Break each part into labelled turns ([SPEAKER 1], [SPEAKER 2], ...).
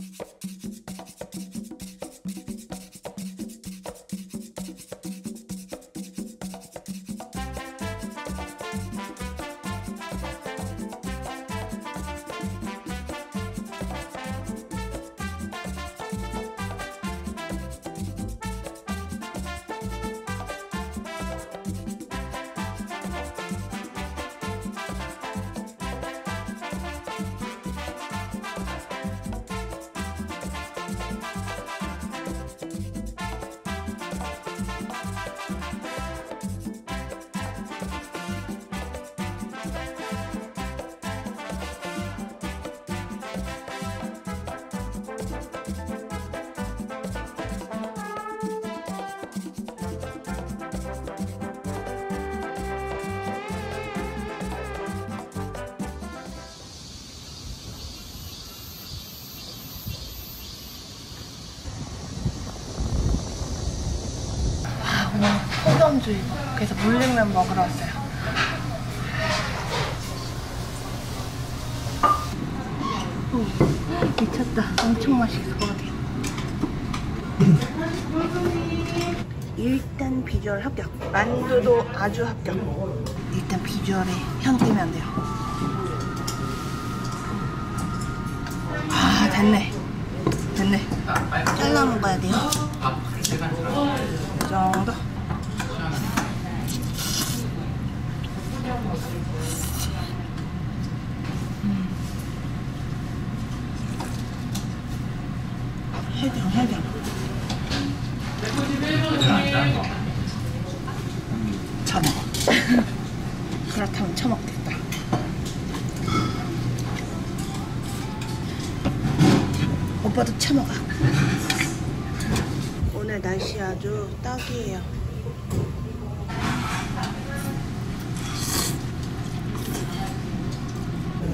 [SPEAKER 1] 오 폭염주의 그래서 물냉면 먹으러 왔어요. 오, 미쳤다. 엄청 맛있을 것 같아요. 일단 비주얼 합격. 만두도 아주 합격. 일단 비주얼에 향 때문에 안 돼요. 아, 됐네. 됐네. 잘라 먹어야 돼요. 이 정도. 해장, 해장. 처먹어. 그렇다면 처먹겠다. 오빠도 처먹어. 오늘 날씨 아주 딱이에요.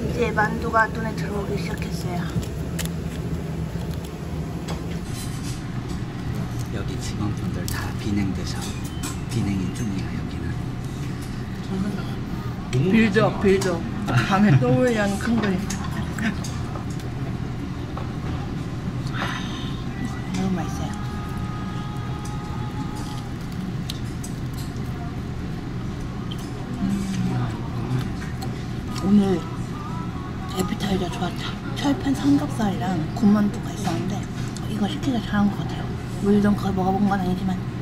[SPEAKER 1] 이제 만두가 눈에 들어오기 시작했어요.
[SPEAKER 2] 여기 직원분들 다 비냉돼서 비냉인 중이야 여기는
[SPEAKER 1] 빌드업, 빌드업. 밤에 떠올려는 큰 그림. 너무 맛있어요. 음. 오늘 에피타이저 좋았다. 철판 삼겹살이랑 군만두가 있었는데 이거 시키기가 잘한 것 같아요. 물론 거의 먹어본 건 아니지만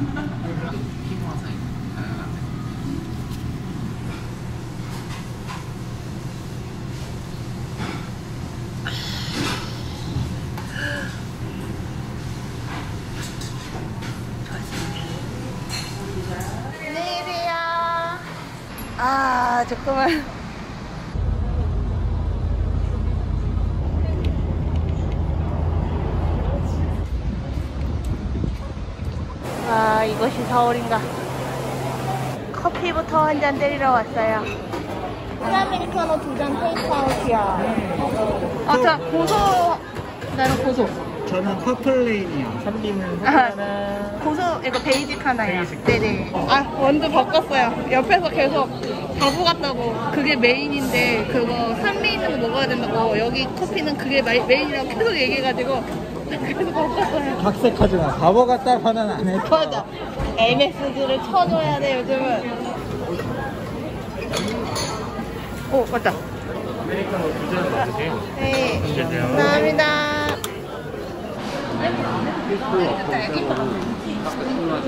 [SPEAKER 1] Ha ha ha. 때리러 왔어요.
[SPEAKER 3] 아메리카노 두 잔 테이크아웃이야.
[SPEAKER 1] 아, 자, 고소. 나는 고소.
[SPEAKER 2] 저는 커플레인이요 선비는
[SPEAKER 1] 아, 고소, 이거 베이직 하나요. 네네. 아, 완전 바꿨어요. 옆에서 계속 바보 같다고. 그게 메인인데, 그거 산미 있는 거 먹어야 된다고. 여기 커피는 그게 마- 메인이라고 계속 얘기해가지고. 그래서 바꿨어요.
[SPEAKER 2] 각색하지 마 바보 같다 반은 안 해.
[SPEAKER 1] 맞아. MSG를 쳐줘야 돼, 요즘은. 오, 맞다.
[SPEAKER 4] 아메리카노 두잔 맞으세요?
[SPEAKER 1] 네.
[SPEAKER 4] 주세요.
[SPEAKER 1] 감사합니다.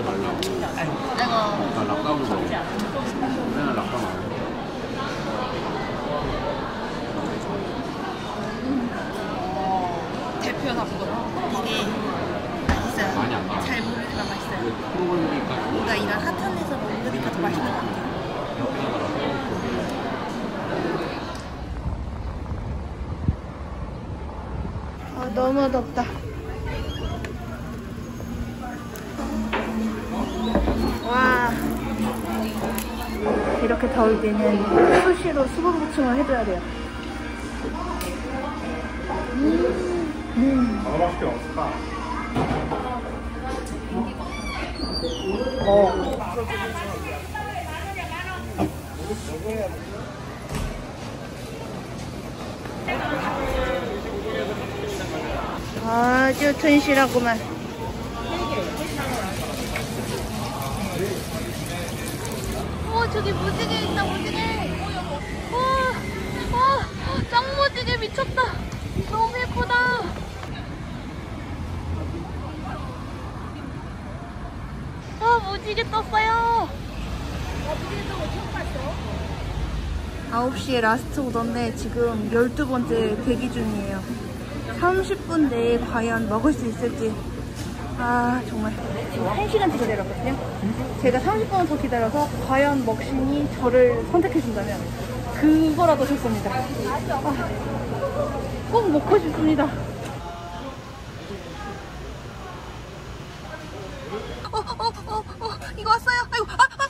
[SPEAKER 4] 말라고. 아. 맨날
[SPEAKER 1] 되게 맛있어요.
[SPEAKER 4] 많이 안 나와.
[SPEAKER 1] 잘 모르니까 맛있어요. 뭔가 이런 핫한 데서 먹으니까 더 맛있는 것 같아요. 너무 덥다. 와. 이렇게 더울 때는 수시로 수분 보충을 해줘야 돼요. 음. 어. 아주 튼실하구만. 어, 저기 무지개 있다, 무지개. 와, 와, 쌍무지개 미쳤다. 너무 예쁘다. 아, 무지개 떴어요. 9시에 last order인데 지금 12번째 대기 중이에요. 30분 내에 과연 먹을 수 있을지. 아, 정말. 지금 1시간째 기다렸거든요. 제가 30분을 더 기다려서 과연 먹신이 저를 선택해준다면 그거라도 좋습니다. 아, 꼭 먹고 싶습니다. 어, 어, 어, 어, 이거 왔어요. 아이고, 아, 아, 아,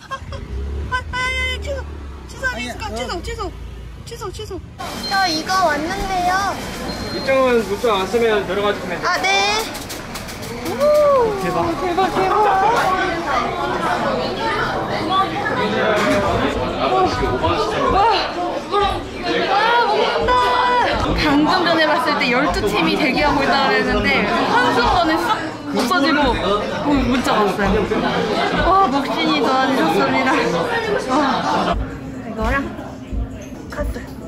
[SPEAKER 1] 아, 아, 아, 취소, 취소 아니니까 취소, 취소, 취소, 취소. 저 이거 왔는데요.
[SPEAKER 5] 입장은 문자 안 쓰면 들어가지 면
[SPEAKER 1] 아, 네. 오, 대박. 대박, 대박. 아, 먹는다. 방금 전에 봤을 때 12팀이 대기하고 있다고 했는데 한순간에 싹 없어지고 어, 문자가 왔어요. 와, 먹신이 도와주셨습니다. 와. 이거랑 카드.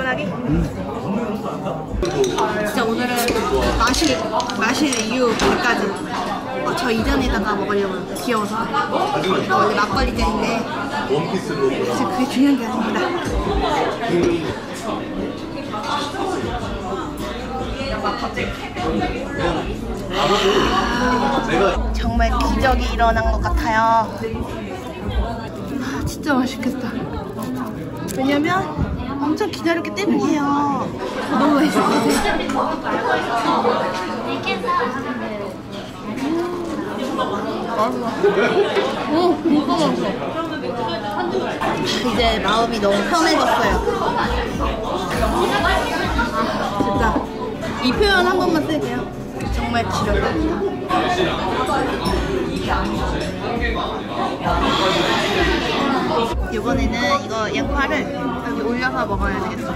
[SPEAKER 1] 주문하기? 진짜 오늘은 마실 마실 이유 여기까지. 어, 저 이전에다가 먹으려고 귀여워서 원래 막걸리店인데 사실 그게 중요한 게 아닙니다. 아, 정말 기적이 일어난 것 같아요. 아, 진짜 맛있겠다. 왜냐면 엄청 기다렸기 때문이에요. 너무. 오, 진짜 맛있어. 이제 마음이 너무 편해졌어요. 진짜 이 표현 한 번만 쓸게요. 정말 지렸다. 이번에는 이거 양파를 올려서 먹어야 되겠어.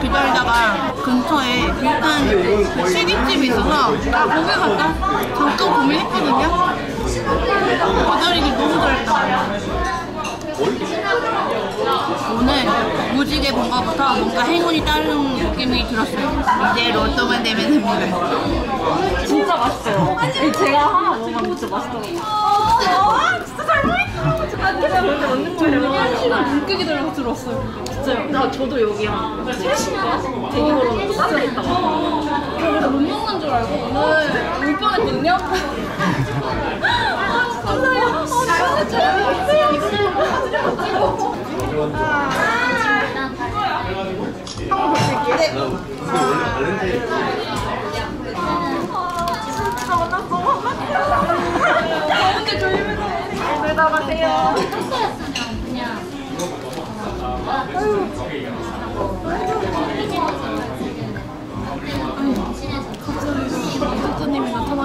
[SPEAKER 1] 기다리다가 근처에 비슷한 시기집이 있어서 아 거기 갈까? 잠깐 고민했거든요. 기다리기 너무 잘했다. 오늘 본 거부터 뭔가 행운이 따르는 느낌이 들었어요. 이제 로또만 되면 됩니다.
[SPEAKER 6] 진짜 맛있어요. 제가 하나 먹으면 진짜 맛있더라고요. 아, 진짜 잘 먹었어. 아, 진짜 근데 맞는 거예요. 한 시간 눈 끄기 들어서 들었어요. 진짜요? 나 저도 여기 한 3시간 대기 걸어서 딴데 있다가. 그래서 못 먹는 줄 알고 오늘 울 뻔했거든요. 아, 감사해요. 아, 진짜 잘 먹었어요.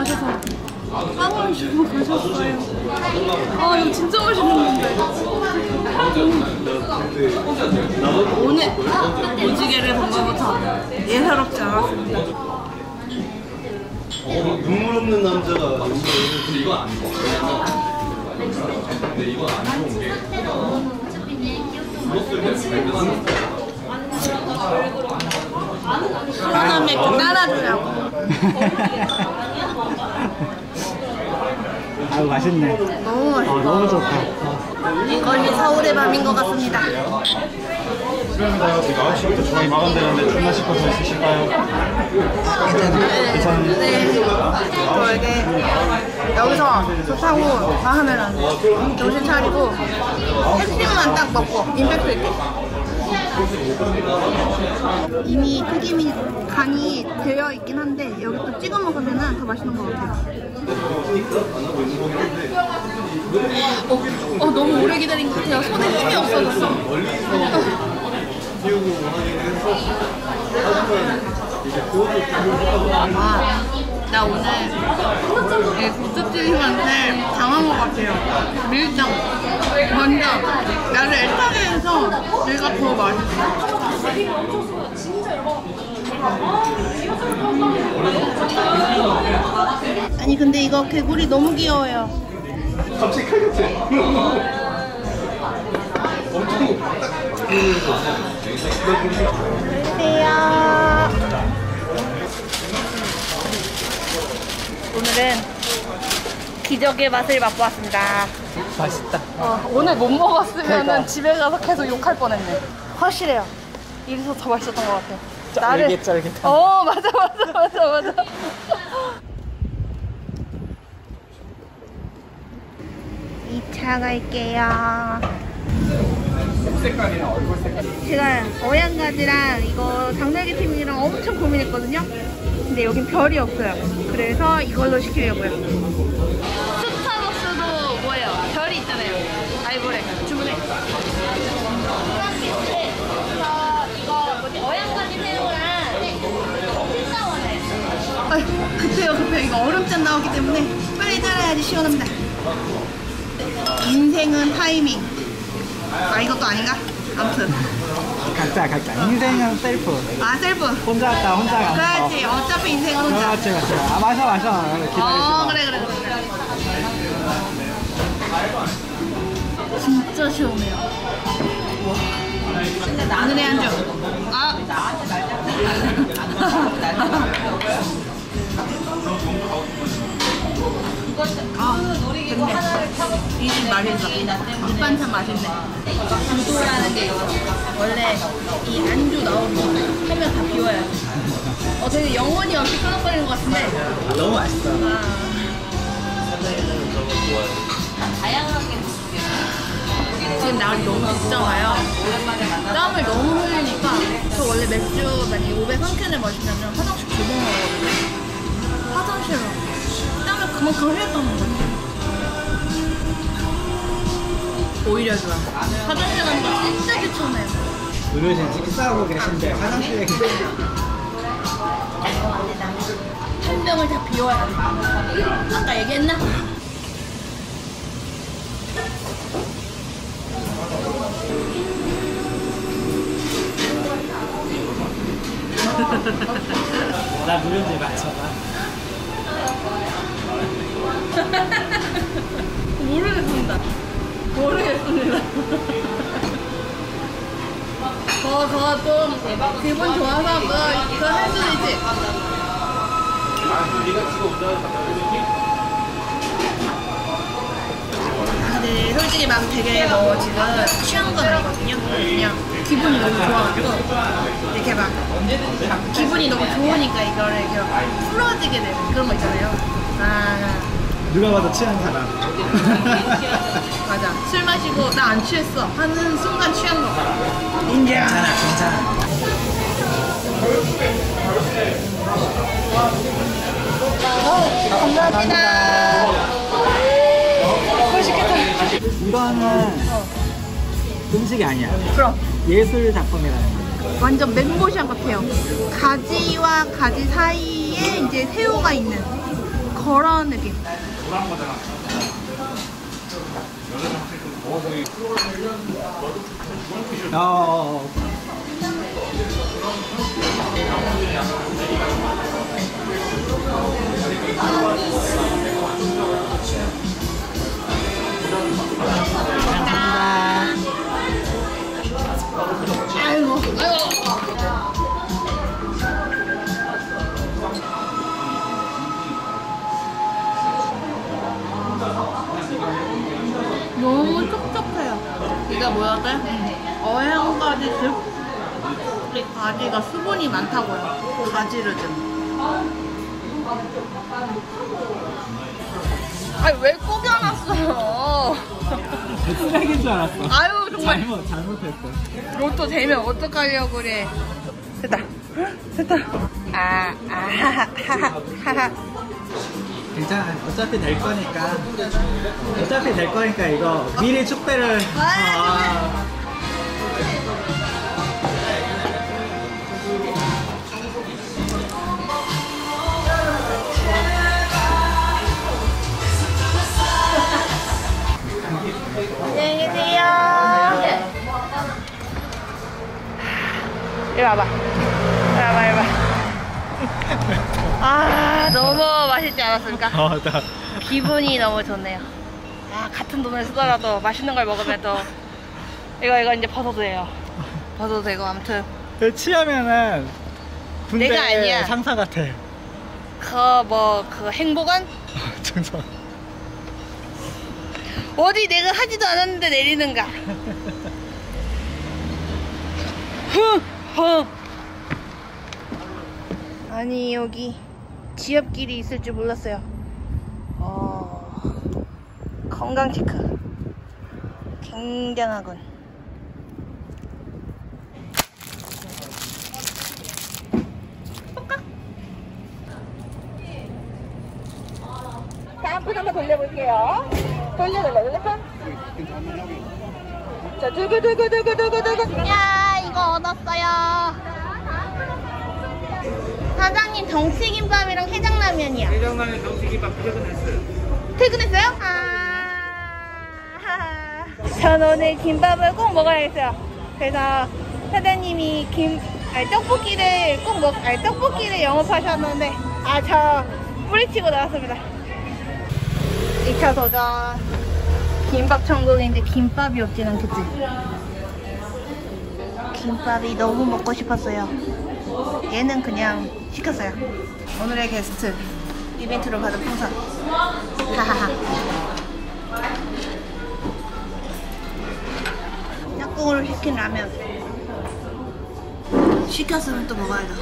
[SPEAKER 6] 가셨어요. 아, 이거 진짜 맛있는 건데.
[SPEAKER 1] 오늘 무지개를 본 거부터 예사롭지 않았습니다.
[SPEAKER 7] 눈물 없는 남자가 근데 이거 안 돼. 근데 이거 안 좋은 게때 발견하는
[SPEAKER 1] 맥주 깔아주려고.
[SPEAKER 2] 아유 맛있네.
[SPEAKER 1] 너무 맛있어.
[SPEAKER 2] 아, 너무 좋다.
[SPEAKER 1] 이것이 서울의 밤인 것 같습니다.
[SPEAKER 7] 수련입니다. 지금 9시부터 중앙이 마감되는데 존나 싶어서 있으실까요? 괜찮아요.
[SPEAKER 1] 네. 저 이게 여기서 저 타고 다 하면은 정신 차리고 핵심만 딱 먹고 임팩트 있게. 이미 튀김이 간이 되어 있긴 한데 여기 또 찍어 먹으면 더 맛있는 것 같아요. 어, 어 너무 오래 기다린 것 같아요. 손에 힘이 없어졌어. 와, 나 오늘 이 국수집한테 당한 것 같아. 같아요. 밀당. 완전. 나를 애타게 해서 얘가 더 맛있어. 아니 근데 이거 개구리 너무 귀여워요.
[SPEAKER 7] 갑자기 칼같이. 엄청
[SPEAKER 1] 오늘은 기적의 맛을 맛보았습니다.
[SPEAKER 2] 맛있다.
[SPEAKER 1] 어, 오늘 못 먹었으면 집에 가서 계속 욕할 뻔했네. 확실해요. 이래서 더 맛있었던 것 같아.
[SPEAKER 2] 쫄깃쫄깃한.
[SPEAKER 1] 어 맞아 맞아 맞아 맞아. 이차 갈게요. 제가 어양 가지랑 이거 당나귀 튀김이랑 엄청 고민했거든요. 근데 여긴 별이 없어요. 그래서 이걸로 시키려고요. 스타벅스도 뭐예요? 별이 있잖아요. 아이보레 주문해. 이거 뭐지? 어양가지 새우랑 필사원에. 아, 급해요 급해요. 이거 얼음잔 나오기 때문에 빨리 따라야지 시원합니다. 인생은 타이밍. 아 이것도 아닌가? 아무튼.
[SPEAKER 2] 각자 각자. 인생은 셀프.
[SPEAKER 1] 아 셀프.
[SPEAKER 2] 혼자 왔다 혼자 갔다.
[SPEAKER 1] 그렇지. 어차피 인생은 혼자.
[SPEAKER 2] 그렇지 그렇지. 아 마셔 마셔. 기다리지
[SPEAKER 1] 어
[SPEAKER 2] 마.
[SPEAKER 1] 그래 그래 그래. 진짜 시원해요. 와. 오늘의 한주. 아. 아, 됐네. 이집 맛있어. 밑반찬 맛있네. 구도라는 게. 원래 이 안주 나오면 하면 다 비워야 돼. 어, 되게 영혼이 없이 끊어버리는 것 같은데.
[SPEAKER 2] 너무 맛있어.
[SPEAKER 1] 지금 날이 너무 덥잖아요. 땀을 너무 흘리니까 저 원래 맥주 만약에 500 한 캔을 마시면 화장실 두번 가거든요. 화장실로 땀을 그만큼 흘렸다는 거죠. 오히려 좋아. 화장실 가는 거 진짜 귀찮아요.
[SPEAKER 2] 의료진 식사하고 계신데 화장실에
[SPEAKER 1] 한 병을 다 비워야 돼. 아까 얘기했나?
[SPEAKER 2] 나 무료인지 맞춰봐.
[SPEAKER 1] 모르겠습니다. 모르겠습니다. 더, 더좀 기분 좋아서 그, 그거 할 수도 있지. 근데 솔직히 막 되게 뭐 지금 취한 건 아니거든요. 그냥 기분이 너무 좋아가지고 이렇게 막 기분이 너무 좋으니까 이거를 이렇게 막 풀어지게 되는 그런 거 있잖아요. 아.
[SPEAKER 2] 누가 봐도 취한 사람.
[SPEAKER 1] 맞아. 술 마시고 나 안 취했어 하는 순간 취한 거. 인정.
[SPEAKER 2] 괜찮아 괜찮아.
[SPEAKER 1] 감사합니다. 맛있겠다.
[SPEAKER 2] 이거는 음식이 아니야.
[SPEAKER 1] 그럼
[SPEAKER 2] 예술 작품이라는 거.
[SPEAKER 1] 완전 멘보샤 같아요. 가지와 가지 사이에 이제 새우가 있는 그런 느낌.
[SPEAKER 2] 어.
[SPEAKER 1] 아 이게 뭐였대? 어향가지 즙? 이 가지가 수분이 많다고요. 가지를 좀. 아니 왜 꾸겨놨어요?
[SPEAKER 2] 쓰레기인 줄 알았어.
[SPEAKER 1] 아유 정말
[SPEAKER 2] 잘못 잘못했어.
[SPEAKER 1] 로또 되면 어떡하려고 그래. 됐다. 됐다. 아, 아, 하하, 하하, 하하.
[SPEAKER 2] 괜찮아 어차피 될 거니까. 어차피 될 거니까 이거 미리 축배를
[SPEAKER 1] 아. 아. 이리 와봐. 이리 와봐 이리 와봐. 아, 너무 맛있지 않았습니까?
[SPEAKER 2] 어, 나
[SPEAKER 1] 기분이 너무 좋네요. 아, 같은 돈을 쓰더라도 맛있는 걸 먹으면 또 이거 이거 이제 벗어도 돼요. 벗어도 되고 아무튼
[SPEAKER 2] 취하면은 군대
[SPEAKER 1] 내가 아니야.
[SPEAKER 2] 상사 같아.
[SPEAKER 1] 그뭐그 행복은
[SPEAKER 2] 정성.
[SPEAKER 1] 어디 내가 하지도 않았는데 내리는가? 흥! 흥! 아니 여기 지압길이 있을 줄 몰랐어요. 어, 건강 체크 굉장하군. 다음번 한번 돌려볼게요. 돌려 돌려 돌려. 자 두구 두구 두구 두구 두구. 야 이거 얻었어요. 사장님 정치김밥이랑 해장라면이야.
[SPEAKER 5] 해장라면 정식이밥 퇴근했어요.
[SPEAKER 1] 퇴근했어요? 아. 전 오늘 김밥을 꼭 먹어야겠어요. 그래서 사장님이 김 아니, 떡볶이를 꼭 먹, 아니 떡볶이를 영업하셨는데 아 저 뿌리치고 나왔습니다. 2차 도전. 김밥 천국인데 김밥이 없진 않겠지? 김밥이 너무 먹고 싶었어요. 얘는 그냥 시켰어요. 오늘의 게스트 이벤트로 받은 풍선. 하하하. 짝꿍으로 시킨 라면. 시켰으면 또 먹어야죠.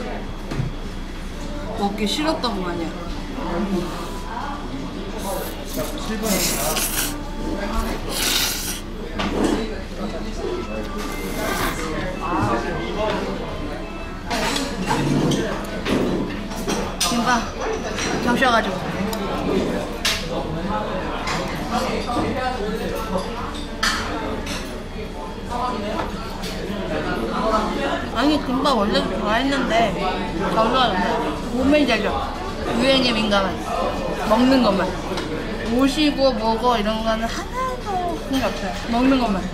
[SPEAKER 1] 먹기 싫었던 거 아니야? 김밥 적셔가지고. 아니 김밥 원래도 좋아했는데 별로였네 몸에 되죠 유행에 민감한 먹는 것만. 모시고 먹어 이런 거는 하나도 그런 게 없어요. 먹는 것만.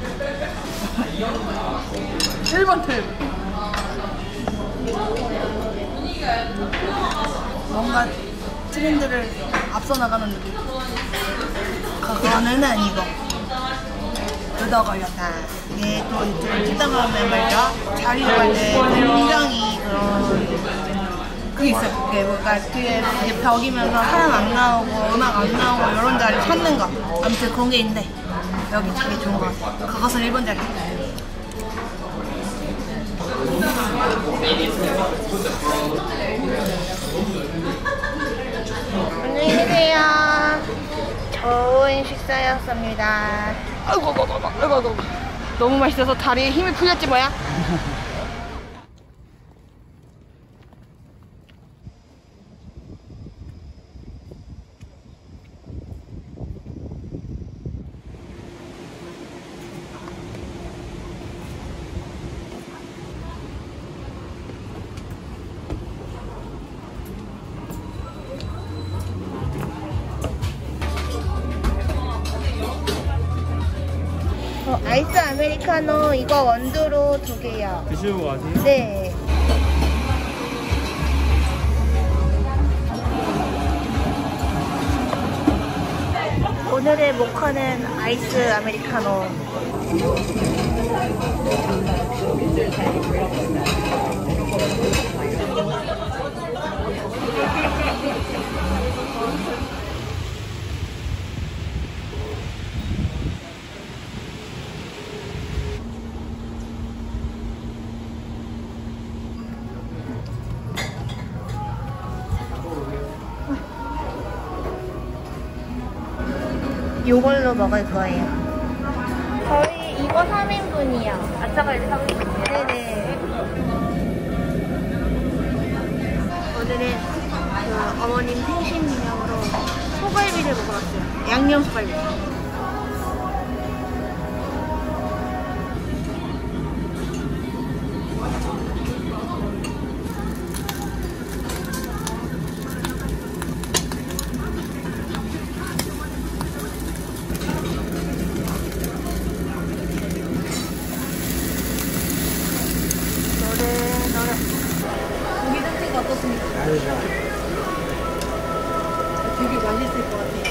[SPEAKER 1] 1번 틀 뭔가 트렌드를 앞서 나가는 느낌 그거는 아니고 얻어 걸렸다. 이게 또 이틀을 찍다 보면 말이죠. 자리 구할 때 굉장히 그런 그게 있어요. 그게 뭔가 뒤에 이제 벽이면서 사람 안 나오고 음악 안 나오고 이런 자리 찾는 거. 아무튼 그런 게 있는데 여기 되게 좋은 것 같아요. 그것은 1번 자리. 안녕히 계세요. 좋은 식사였습니다. 아이고, 아이고, 아이고, 아이고. 너무 맛있어서 다리에 힘이 풀렸지 뭐야? 두 개요.
[SPEAKER 5] 드시고 가세요.
[SPEAKER 1] 네. 오늘의 모카는 아이스 아메리카노. 이걸로 먹을 거예요. 저희 이거 3인분이요. 아차가 이제 3인분이요? 네네. 오늘은 그 어머님 생신 기념으로 소갈비를 먹으러 왔어요. 양념 소갈비. 음. 되게 맛있을 것 같아요.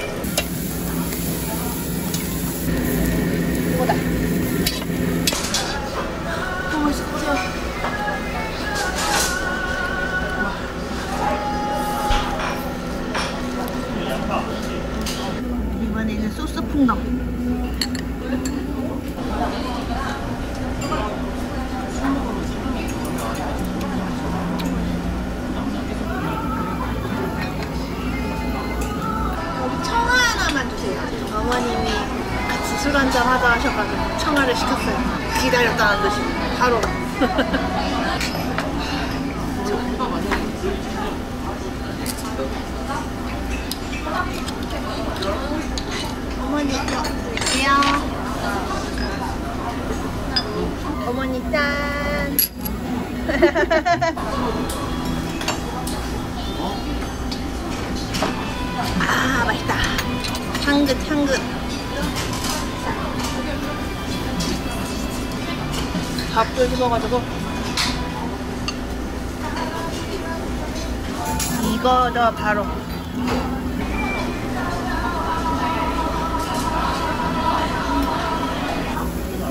[SPEAKER 1] 이거죠 바로.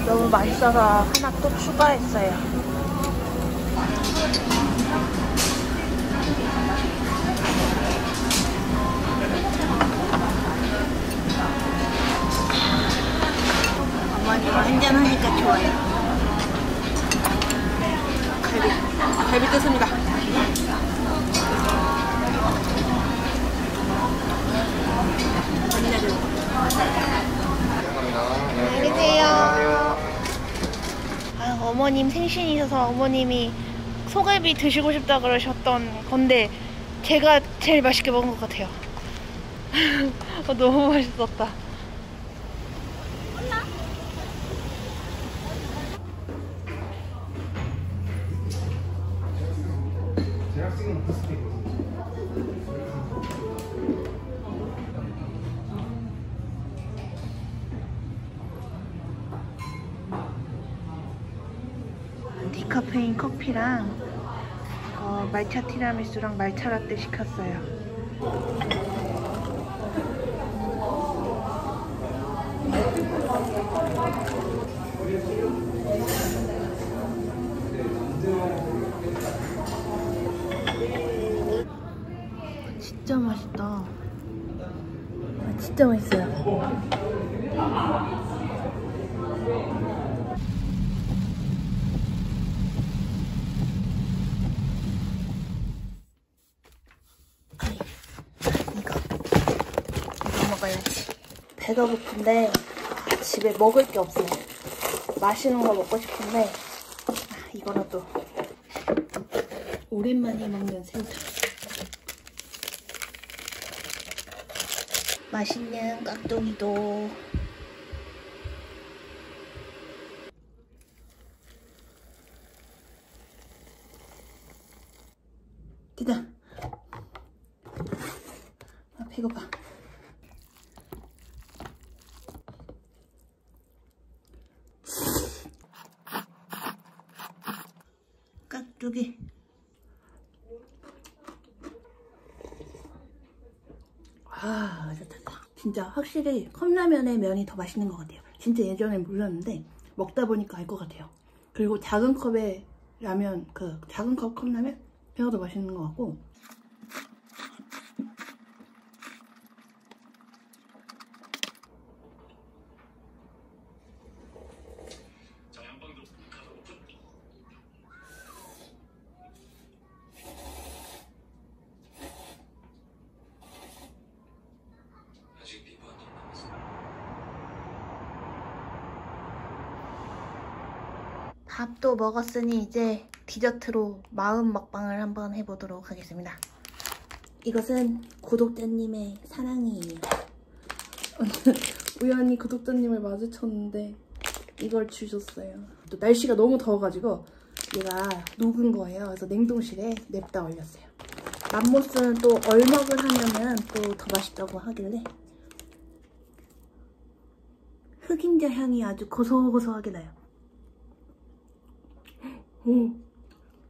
[SPEAKER 1] 너무 맛있어서 하나 또 추가했어요. 어머니가 한잔하니까 좋아요. 갈비, 갈비 뜯습니다. 안녕히 계세요. 아, 어머님 생신이셔서 어머님이 소갈비 드시고 싶다 그러셨던 건데 제가 제일 맛있게 먹은 것 같아요. 어, 너무 맛있었다. 티라미수랑 말차 라떼 시켰어요. 진짜 맛있다. 아, 진짜 맛있어요. 이거 이거 먹어야지 배가 고픈데 집에 먹을 게 없어요. 맛있는 거 먹고 싶은데 아, 이거라도 오랜만에 먹는 새우탕 맛있는 깍두기도 됐다 아, 배고파. 깍두기. 아. 진짜 확실히 컵라면의 면이 더 맛있는 것 같아요. 진짜 예전에 몰랐는데 먹다 보니까 알 것 같아요. 그리고 작은 컵의 라면, 그 작은 컵 컵라면? 걔가 더 맛있는 것 같고 밥도 먹었으니 이제 디저트로 마음 먹방을 한번 해보도록 하겠습니다. 이것은 구독자님의 사랑이에요. 우연히 구독자님을 마주쳤는데 이걸 주셨어요. 또 날씨가 너무 더워가지고 얘가 녹은 거예요. 그래서 냉동실에 냅다 얼렸어요. 맘모스는 또 얼먹을 하면은 또 더 맛있다고 하길래 흑임자 향이 아주 고소고소하게 나요. 오,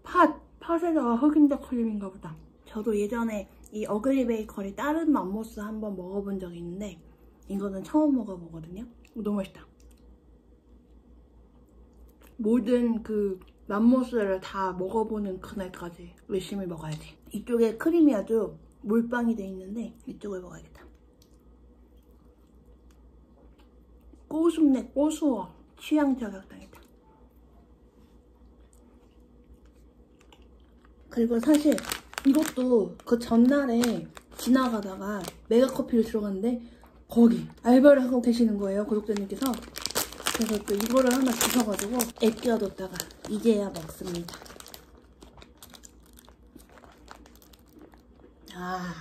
[SPEAKER 1] 팥! 팥에다가 흑임자 크림인가 보다. 저도 예전에 이 어글리 베이커리 다른 맘모스 한번 먹어본 적이 있는데 이거는 처음 먹어보거든요. 너무 맛있다. 모든 그 맘모스를 다 먹어보는 그날까지 열심히 먹어야지. 이쪽에 크림이 아주 몰빵이 돼 있는데 이쪽을 먹어야겠다. 고수네 고수어 취향 저격당이다. 그리고 사실 이것도 그 전날에 지나가다가 메가커피를 들어갔는데 거기 알바를 하고 계시는 거예요 구독자님께서. 그래서 또 이거를 하나 주셔가지고 애껴뒀다가 이제야 먹습니다. 아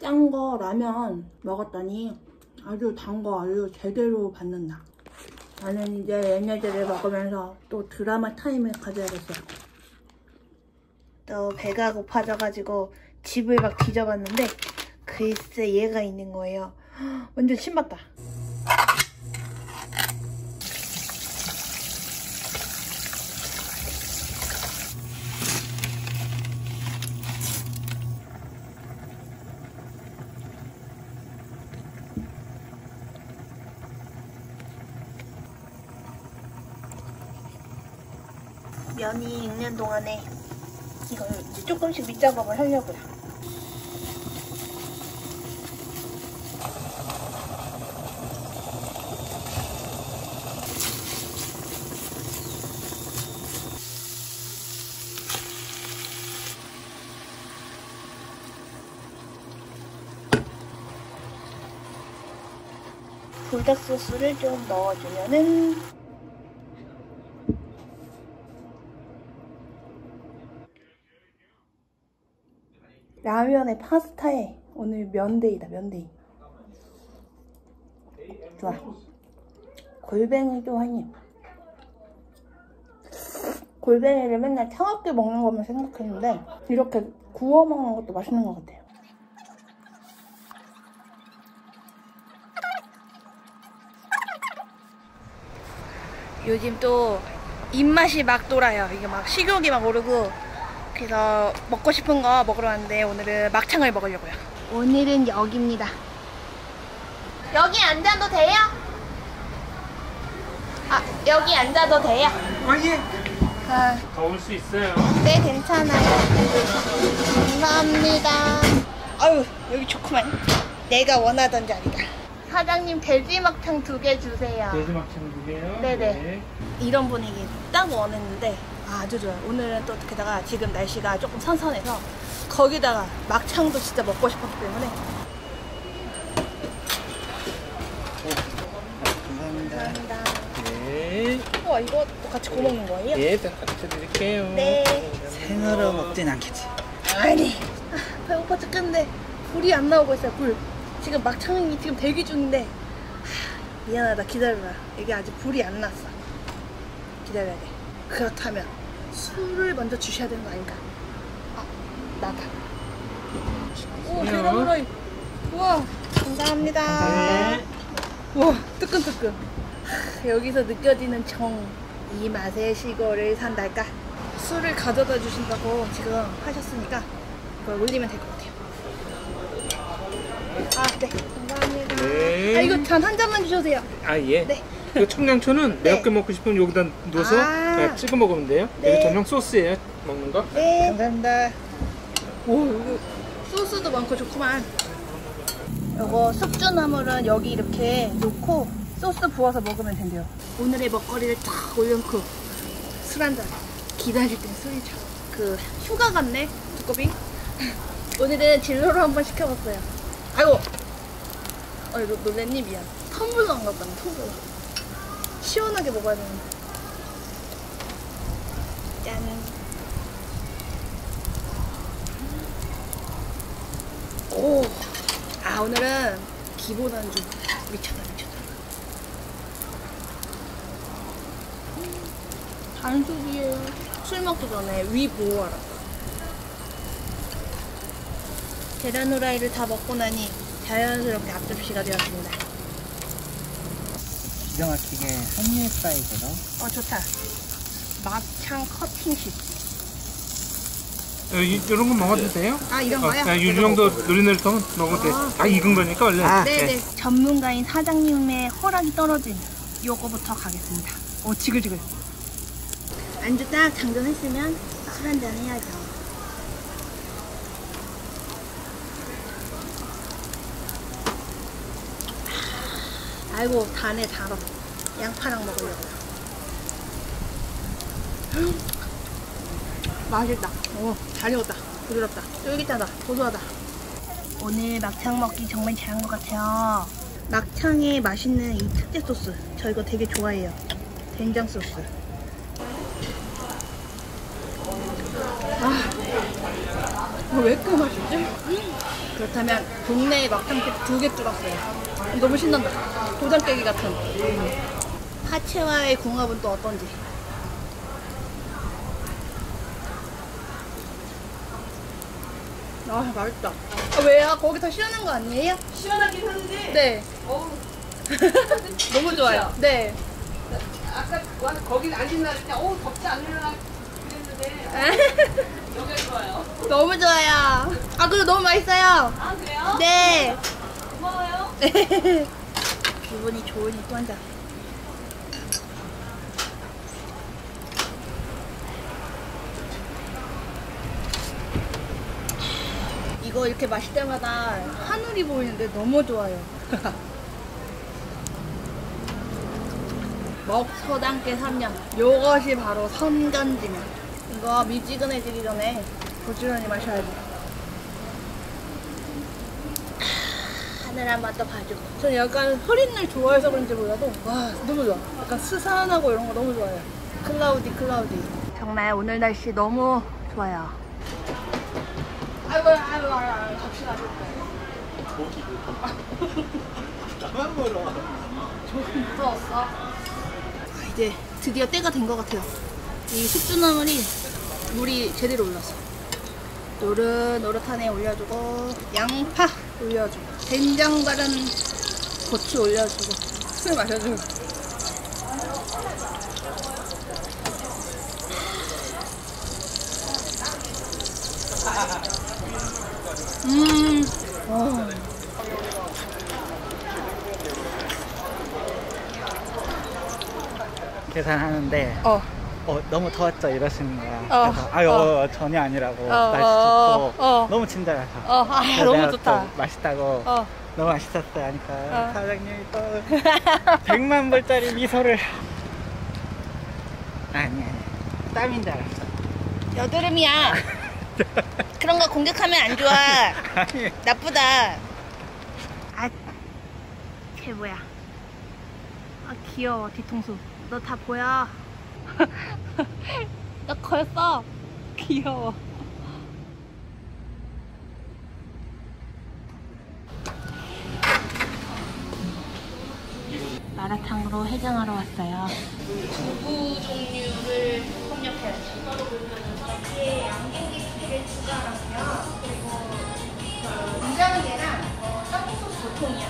[SPEAKER 1] 짠 거 라면 먹었더니 아주 단 거 아주 제대로 받는다. 나는 이제 얘네들을 먹으면서 또 드라마 타임을 가져야겠어요 또 배가 고파져가지고 집을 막 뒤져봤는데 글쎄 얘가 있는 거예요. 헉, 완전 신봤다. 면이 익는 동안에 이걸 이제 조금씩 밑작업을 하려고요. 불닭 소스를 좀 넣어주면은 라면에 파스타에 오늘 면데이다 면데이. 좋아. 골뱅이도 한입 골뱅이를 맨날 차갑게 먹는 것만 생각했는데 이렇게 구워 먹는 것도 맛있는 것 같아요. 요즘 또 입맛이 막 돌아요. 이게 막 식욕이 막 오르고 그래서 먹고 싶은 거 먹으러 왔는데 오늘은 막창을 먹으려고요. 오늘은 여기입니다. 여기 앉아도 돼요? 아, 여기 앉아도 돼요? 아,
[SPEAKER 5] 더울 수 있어요.
[SPEAKER 1] 네, 괜찮아요. 감사합니다. 아유, 여기 좋구만. 내가 원하던 자리다. 사장님, 돼지 막창 두 개 주세요.
[SPEAKER 5] 돼지 막창 두 개요.
[SPEAKER 1] 네네. 이런 분위기 딱 원했는데 아주 좋아요. 오늘은 또 게다가 지금 날씨가 조금 선선해서 거기다가 막창도 진짜 먹고 싶었기 때문에 감사합니다.
[SPEAKER 2] 네.
[SPEAKER 1] 와 이거 같이 구워 먹는 거예요?
[SPEAKER 2] 예, 같이 드릴게요.
[SPEAKER 1] 네.
[SPEAKER 2] 생으로 먹진 않겠지.
[SPEAKER 1] 아니 아, 배고파 죽겠는데 불이 안 나오고 있어요. 불. 지금 막창이 지금 대기 중인데 하, 미안하다 기다려라. 이게 아직 불이 안 났어. 기다려야 돼. 그렇다면 술을 먼저 주셔야 되는 거 아닌가? 아 나다. 오 계란 후라이. 우와 감사합니다. 우와 뜨끈뜨끈. 하, 여기서 느껴지는 정. 이 맛의 시골을 산달까? 술을 가져다 주신다고 지금 하셨으니까 그걸 올리면 될 것 같아요. 아, 네. 감사합니다.
[SPEAKER 5] 네.
[SPEAKER 1] 아, 이거 잔 한 잔만 주셔세요.
[SPEAKER 5] 아 예.
[SPEAKER 1] 네.
[SPEAKER 5] 이 청양초는
[SPEAKER 1] 네.
[SPEAKER 5] 매운게 먹고 싶으면 여기다 넣어서
[SPEAKER 1] 아.
[SPEAKER 5] 그냥 찍어 먹으면 돼요.
[SPEAKER 1] 네.
[SPEAKER 5] 이거 전용 소스예요. 먹는 거.
[SPEAKER 1] 네.
[SPEAKER 2] 감사합니다.
[SPEAKER 1] 오, 이거 소스도 많고 좋구만. 요거 숙주나물은 여기 이렇게 놓고 소스 부어서 먹으면 된대요. 오늘의 먹거리를 탁 올려놓고 술 한잔. 기다릴 땐 술이죠. 그 휴가 갔네, 두꺼비. 오늘은 진로로 한번 시켜봤어요. 아이고! 어, 이거 놀랬니? 미안. 텀블러 안 갖고 왔네, 텀블러. 시원하게 먹어야 되는데. 짠. 오, 아 오늘은 기본 안주 미쳤다 미쳤다. 단술이에요. 술 먹기 전에 위 보호하라. 계란 후라이를 다 먹고 나니 자연스럽게 앞접시가 되었습니다.
[SPEAKER 2] 기가 막히게 한입 사이즈로.
[SPEAKER 1] 어 좋다. 막창 커팅식.
[SPEAKER 5] 어, 이, 이런 거 먹어도 돼요?
[SPEAKER 1] 아 이런
[SPEAKER 5] 어,
[SPEAKER 1] 거요?
[SPEAKER 5] 그냥 이 정도 노릇노릇하면 먹어도 돼. 다 익은 거니까 원래.
[SPEAKER 2] 아,
[SPEAKER 5] 네.
[SPEAKER 1] 네 네. 전문가인 사장님의 허락이 떨어진 요거부터 가겠습니다. 오, 지글지글. 안주 딱 장전했으면 술 한잔 해야죠. 아이고 단에 달어. 양파랑 먹으려고. 맛있다. 오, 잘 익었다. 부드럽다. 쫄깃하다. 고소하다. 오늘 막창 먹기 정말 잘한 것 같아요. 막창에 맛있는 이 특제 소스. 저 이거 되게 좋아해요. 된장 소스. 아, 이거 왜 이렇게 맛있지? 그렇다면 동네에 막창집 두 개 뚫었어요. 너무 신난다. 도장 깨기 같은. 하체와의 궁합은 또 어떤지. 아 맛있다. 아, 왜요? 거기 더 시원한 거 아니에요?
[SPEAKER 6] 시원하긴 한데
[SPEAKER 1] 네.
[SPEAKER 6] 어우
[SPEAKER 1] 너무 좋아요. 네.
[SPEAKER 6] 아까 와- 거긴 앉은 때 어우 덥지 않으려나 그랬는데 여기가 좋아요.
[SPEAKER 1] 너무 좋아요. 아 그리고 너무 맛있어요.
[SPEAKER 6] 아 그래요?
[SPEAKER 1] 네.
[SPEAKER 6] 고마워요.
[SPEAKER 1] 기분이 좋으니 또 한잔. 이거 이렇게 마실 때마다 하늘이 보이는데 너무 좋아요. 먹서당께 3년. 요것이 바로 선견지면. 이거 미지근해지기 전에 부지런히 마셔야지. 하늘 한번더 봐줘. 저는 약간 흐린 날 좋아해서 그런지 몰라도 와 너무 좋아. 약간 스산하고 이런 거 너무 좋아요. 클라우디 클라우디. 정말 오늘 날씨 너무 좋아요. 아이고 아이고 아이고 갑시다.
[SPEAKER 2] 나만 물어.
[SPEAKER 1] 무서웠어. 아, 이제 드디어 때가 된 것 같아요. 이 숙주나물이 물이 제대로 올랐어. 노릇 노릇한 애 올려주고 양파 올려주고 된장 바른 고추 올려주고 술 마셔주고 음, 어.
[SPEAKER 2] 계산하는데
[SPEAKER 1] 어.
[SPEAKER 2] 어, 너무 더웠죠 이러시는 거야.
[SPEAKER 1] 어,
[SPEAKER 2] 그래서 아유
[SPEAKER 1] 어.
[SPEAKER 2] 전혀 아니라고
[SPEAKER 1] 어,
[SPEAKER 2] 날씨
[SPEAKER 1] 어,
[SPEAKER 2] 좋고
[SPEAKER 1] 어.
[SPEAKER 2] 너무 친절하셔.
[SPEAKER 1] 어, 아, 너무 좋다.
[SPEAKER 2] 또 맛있다고
[SPEAKER 1] 어.
[SPEAKER 2] 너무 맛있었어 하니까
[SPEAKER 1] 어.
[SPEAKER 2] 사장님이 또 100만 불짜리 미소를 아니 아니 땀인 줄 알았어.
[SPEAKER 1] 여드름이야. 그런 거 공격하면 안 좋아.
[SPEAKER 2] 아니
[SPEAKER 1] 나쁘다. 아, 쟤 뭐야? 아 귀여워 뒤통수. 너 다 보여? 너 컸어. 귀여워. 마라탕으로 해장하러 왔어요. 두부 종류를 섭렵해야지. 여기에 양고기를 추가하고요. 그리고 인장은 얘랑 어, 짬뽕 소스 보통이야.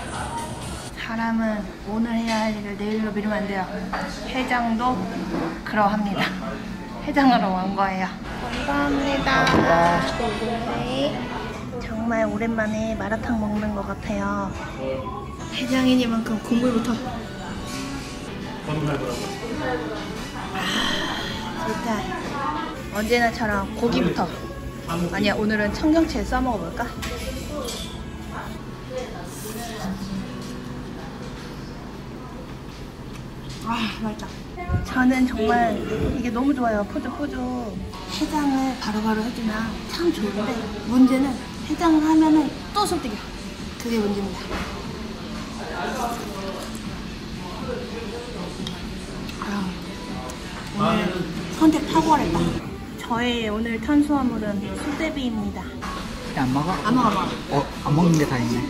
[SPEAKER 1] 사람은 오늘 해야 할 일을 내일로 미루면 안 돼요. 해장도 그러합니다. 해장하러 온 거예요. 감사합니다. 네. 정말 오랜만에 마라탕 먹는 것 같아요. 해장이니만큼 국물부터. 아, 진짜 언제나처럼 고기부터. 아니야 오늘은 청경채 싸 먹어볼까? 아 맛있다. 저는 정말 이게 너무 좋아요. 포즈. 해장을 바로바로 해주면 참 좋은데 문제는 해장을 하면은 또 설득이야. 그게 문제입니다. 아, 오늘 선택 탁월했다. 저의 오늘 탄수화물은 수제비입니다.
[SPEAKER 2] 안 먹어?
[SPEAKER 1] 안 먹어, 안 먹어.
[SPEAKER 2] 어, 안 먹는 게다 있네.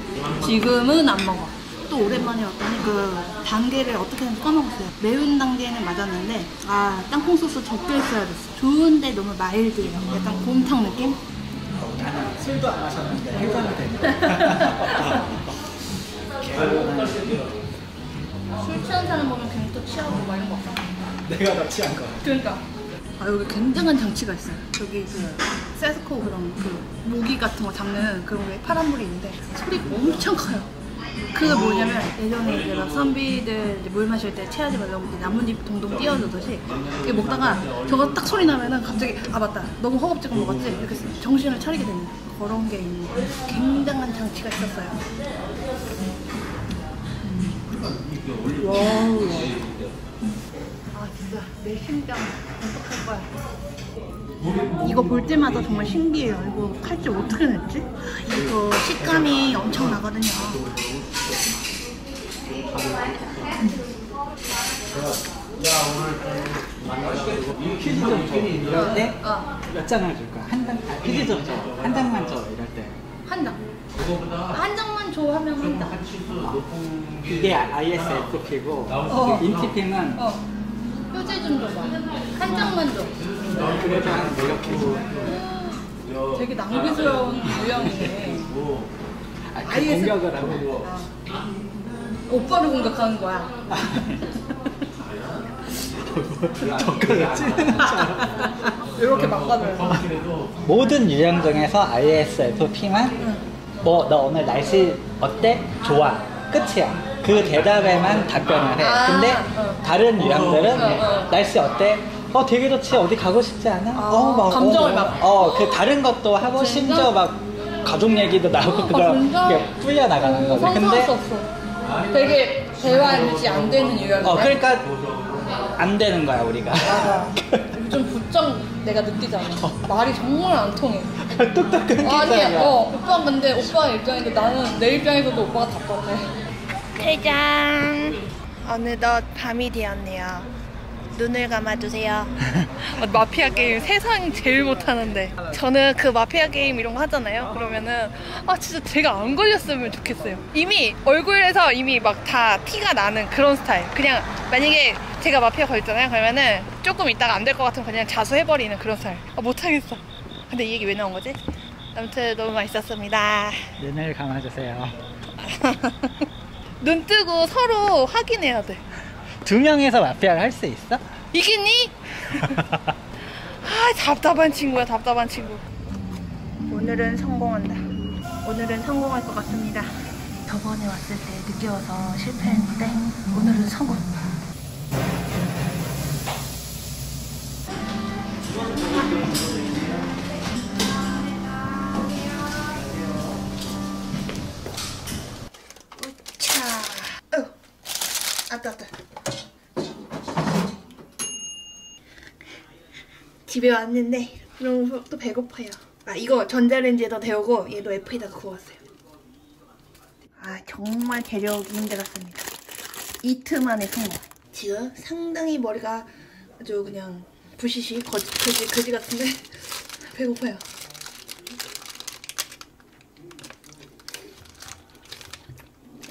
[SPEAKER 1] 지금은 안 먹어. 또 오랜만에 왔더니 그 단계를 어떻게 하는지 까먹었어요. 매운 단계는 맞았는데 아 땅콩 소스 적게 했어야 됐어. 좋은데 너무 마일드해요. 약간 곰탕 느낌?
[SPEAKER 2] 나는 술도 안 마셨는데 해장이 되네.
[SPEAKER 1] 술 취한 사람 보면 괜히 또 취하고 막 이런 거 없어.
[SPEAKER 2] 내가 더 취한 거.
[SPEAKER 1] 그러니까. 아 여기 굉장한 장치가 있어요. 여기 그 세스코 그런 그 모기 같은 거 잡는 그런 게 파란 물이 있는데 소리가 엄청 커요. 그게 뭐냐면 예전에 이제 막 선비들 이제 물 마실 때 체하지 말라고 나뭇잎 동동 띄워주듯이 이게 먹다가 저거 딱 소리 나면은 갑자기 아 맞다 너무 허겁지겁 먹었지 이렇게 정신을 차리게 되는 그런 게 있는 굉장한 장치가 있었어요. 아 진짜 내 심장 어떡할 거야. 이거 볼 때마다 정말 신기해요. 이거 칼집 어떻게 냈지? 이거 식감이 엄청 나거든요.
[SPEAKER 2] 퀴즈 좀 줘. 이럴 때몇
[SPEAKER 1] 어,
[SPEAKER 2] 장을 줄 거야? 한 장, 아, 퀴즈 좀 줘. 한 장만 줘. 이럴 때.
[SPEAKER 1] 한 장. 한 장만 줘 하면 한 장.
[SPEAKER 2] 이게 ISFP고
[SPEAKER 1] 어.
[SPEAKER 2] 인티피는
[SPEAKER 1] 어. 표지 좀 줘봐. 한 장만 줘.
[SPEAKER 2] 그래도 하는.
[SPEAKER 1] 되게 낭비스러운 유형이네.
[SPEAKER 2] 아, 그 공격을 하고.
[SPEAKER 1] 오빠를 공격하는 거야.
[SPEAKER 2] 찌는 줄 알아.
[SPEAKER 1] 이렇게 막아줘요.
[SPEAKER 2] 모든 유형 중에서 ISFP만 뭐 너 오늘 날씨 어때? 좋아. 끝이야. 그 대답에만 답변을 해.
[SPEAKER 1] 아,
[SPEAKER 2] 근데
[SPEAKER 1] 어.
[SPEAKER 2] 다른 유형들은
[SPEAKER 1] 어, 어.
[SPEAKER 2] 날씨 어때? 어 되게 좋지 어디 가고 싶지 않아?
[SPEAKER 1] 아,
[SPEAKER 2] 어, 막,
[SPEAKER 1] 감정을
[SPEAKER 2] 어,
[SPEAKER 1] 막-
[SPEAKER 2] 어 그 다른 것도 하고
[SPEAKER 1] 진짜?
[SPEAKER 2] 심지어 막 가족 얘기도 나오고
[SPEAKER 1] 아, 진짜?
[SPEAKER 2] 이렇게 불려 나가는 거지. 근데.
[SPEAKER 1] 되게 대화 유지 안 되는 유형인데.
[SPEAKER 2] 어 그러니까 안 되는 거야 우리가.
[SPEAKER 1] 좀 부쩍 내가 느끼잖아. 말이 정말 안 통해.
[SPEAKER 2] 뚝딱 끊기잖아.
[SPEAKER 1] 아니, 어, 오빠 근데 오빠 입장인데 나는 내 입장에서도 오빠가 답답해. 퇴장. 어느덧 밤이 되었네요. 눈을 감아주세요. 마피아 게임 세상 제일 못하는데 저는 그 마피아 게임 이런 거 하잖아요. 그러면은 아 진짜 제가 안 걸렸으면 좋겠어요. 이미 얼굴에서 이미 막 다 티가 나는 그런 스타일. 그냥 만약에 제가 마피아 걸렸잖아요. 그러면은 조금 있다가 안 될 것 같으면 그냥 자수해버리는 그런 스타일. 아 못하겠어. 근데 이 얘기 왜 나온 거지? 아무튼 너무 맛있었습니다.
[SPEAKER 2] 눈을 감아주세요.
[SPEAKER 1] 눈 뜨고 서로 확인해야 돼.
[SPEAKER 2] 두 명에서 마피아를 할 수 있어?
[SPEAKER 1] 이기니? 아 답답한 친구야 답답한 친구 오늘은 성공한다 오늘은 성공할 것 같습니다 저번에 왔을 때 늦게 와서 실패했는데 오늘은 성공 집에 왔는데 너무 또 배고파요. 아 이거 전자레인지에다 데우고 얘도 F에다가 구웠어요. 아 정말 데려오기 힘들었습니다. 이틀 만에 성공. 지금 상당히 머리가 아주 그냥 부시시 거지 거지 거지 같은데 배고파요.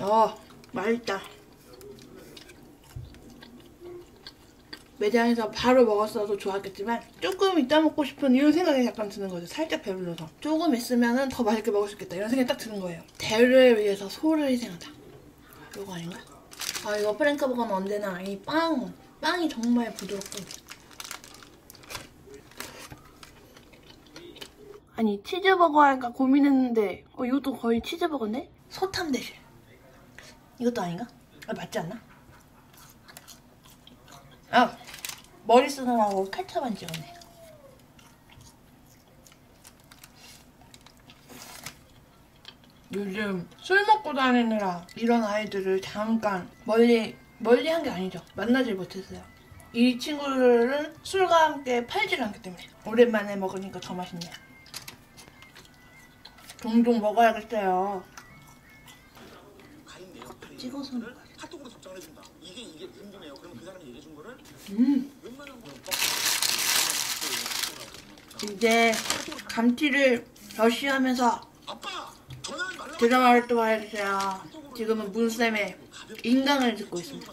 [SPEAKER 1] 어 맛있다. 매장에서 바로 먹었어도 좋았겠지만 조금 이따 먹고 싶은 이런 생각이 약간 드는 거죠. 살짝 배불러서. 조금 있으면 더 맛있게 먹을 수 있겠다. 이런 생각이 딱 드는 거예요. 대를 위해서 소를 희생하다. 이거 아닌가? 아 이거 프랭크버거는 언제나 이 빵, 빵이 정말 부드럽고 아니 치즈버거 할까 고민했는데 어 이것도 거의 치즈버거인데? 소탐 대신 이것도 아닌가? 아, 맞지 않나? 아 머리 쓰느라고 케첩 안 찍었네. 요즘 술 먹고 다니느라 이런 아이들을 잠깐 멀리 멀리 한 게 아니죠. 만나질 못했어요. 이 친구들은 술과 함께 팔질 않기 때문에 오랜만에 먹으니까 더 맛있네요. 종종 먹어야겠어요. 찍어서 먹어야
[SPEAKER 7] 카톡으로 답장을 해준다. 이게 이게 궁금해요. 그럼 그 사람이 얘기해 준 거를
[SPEAKER 1] 음. 이제 감튀를 러쉬하면서 드라마를 또 봐야겠어요. 지금은 문쌤의 인강을 듣고 있습니다.